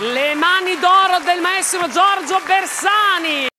Le mani d'oro del maestro Giorgio Bersani.